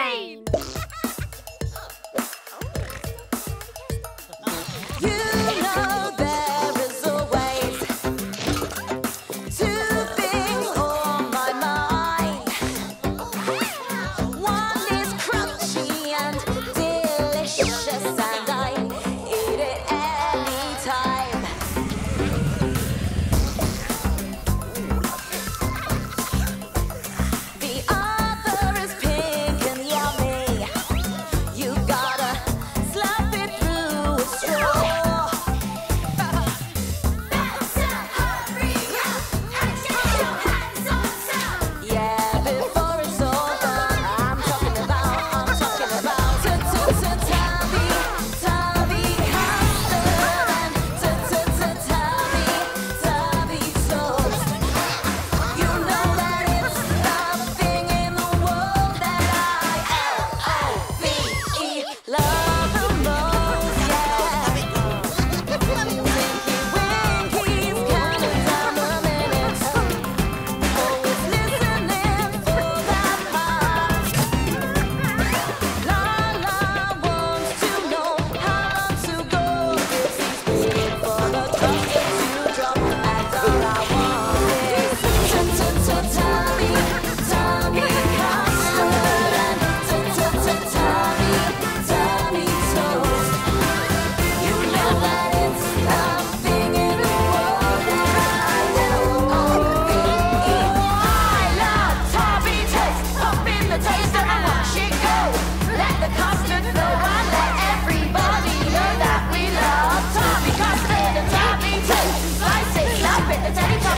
brain. 在一